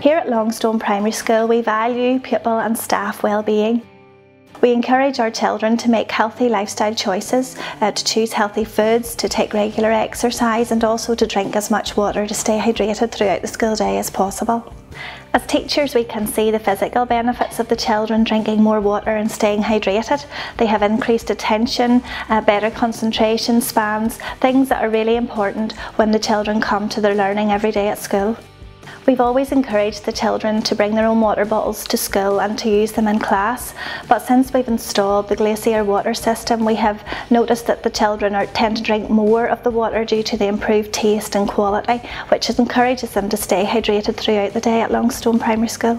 Here at Longstone Primary School we value pupil and staff well-being. We encourage our children to make healthy lifestyle choices, uh, to choose healthy foods, to take regular exercise and also to drink as much water to stay hydrated throughout the school day as possible. As teachers we can see the physical benefits of the children drinking more water and staying hydrated. They have increased attention, uh, better concentration spans, things that are really important when the children come to their learning every day at school. We've always encouraged the children to bring their own water bottles to school and to use them in class, but since we've installed the Glacier water system, we have noticed that the children are, tend to drink more of the water due to the improved taste and quality, which encourages them to stay hydrated throughout the day at Longstone Primary School.